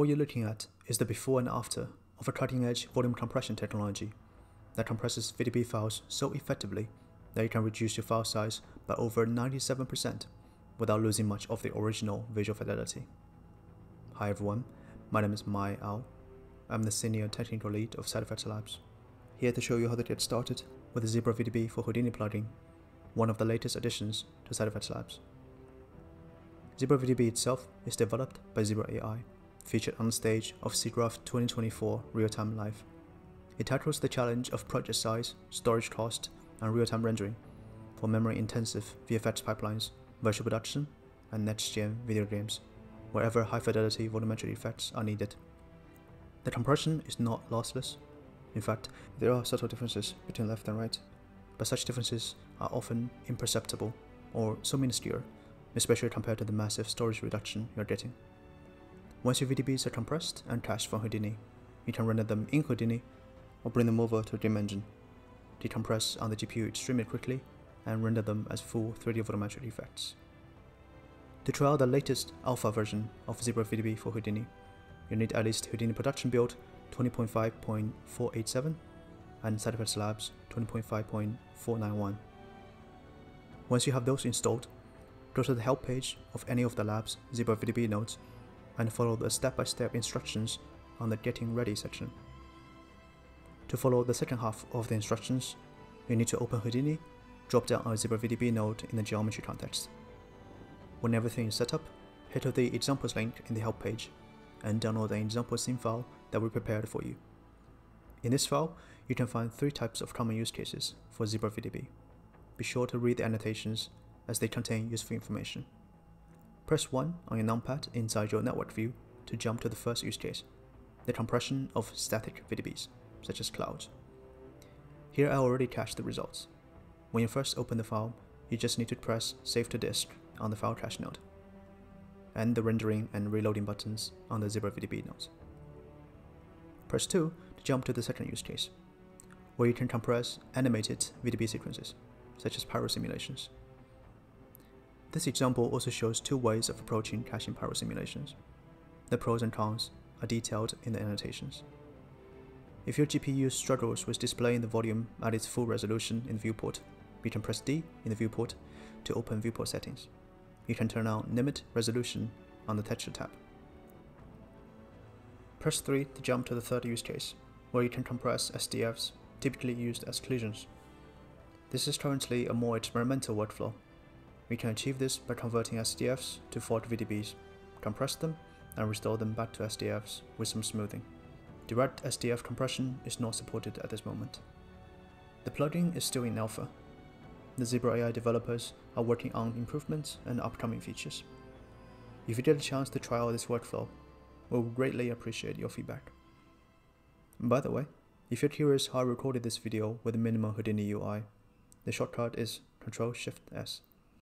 What you're looking at is the before and after of a cutting-edge volume compression technology that compresses VDB files so effectively that you can reduce your file size by over 97% without losing much of the original visual fidelity. Hi everyone, my name is Mai Ao. I'm the Senior Technical Lead of SideFX Labs, here to show you how to get started with the Zibra VDB for Houdini plugin, one of the latest additions to SideFX Labs. Zibra VDB itself is developed by Zibra AI, featured on the stage of SIGGRAPH 2024 Real-Time Live. It tackles the challenge of project size, storage cost, and real-time rendering for memory-intensive VFX pipelines, virtual production, and next-gen video games, wherever high-fidelity volumetric effects are needed. The compression is not lossless. In fact, there are subtle differences between left and right, but such differences are often imperceptible or so minuscule, especially compared to the massive storage reduction you're getting. Once your VDBs are compressed and cached from Houdini, you can render them in Houdini or bring them over to Engine, decompress on the GPU extremely quickly, and render them as full 3D volumetric effects. To try out the latest alpha version of Zibra VDB for Houdini, you need at least Houdini Production Build 20.5.487 and SideFX Labs 20.5.491. Once you have those installed, go to the help page of any of the lab's Zibra VDB nodes and follow the step-by-step -step instructions on the Getting Ready section. To follow the second half of the instructions, you need to open Houdini, drop down a Zibra VDB node in the geometry context. When everything is set up, head to the examples link in the help page and download the example scene file that we prepared for you. In this file, you can find three types of common use cases for Zibra VDB. Be sure to read the annotations as they contain useful information. Press 1 on your numpad inside your network view to jump to the first use case, the compression of static VDBs, such as clouds. Here I already cached the results. When you first open the file, you just need to press Save to Disk on the file cache node and the rendering and reloading buttons on the Zibra VDB nodes. Press 2 to jump to the second use case, where you can compress animated VDB sequences, such as pyro simulations. This example also shows two ways of approaching caching pyro simulations. The pros and cons are detailed in the annotations. If your GPU struggles with displaying the volume at its full resolution in the viewport, you can press D in the viewport to open viewport settings you can turn on Limit Resolution on the Texture tab. Press 3 to jump to the third use case, where you can compress SDFs typically used as collisions. This is currently a more experimental workflow. We can achieve this by converting SDFs to fault VDBs, compress them, and restore them back to SDFs with some smoothing. Direct SDF compression is not supported at this moment. The plugin is still in alpha, the Zibra AI developers are working on improvements and upcoming features. If you get a chance to try out this workflow, we would greatly appreciate your feedback. By the way, if you're curious how I recorded this video with the minimal Houdini UI, the shortcut is Ctrl Shift S.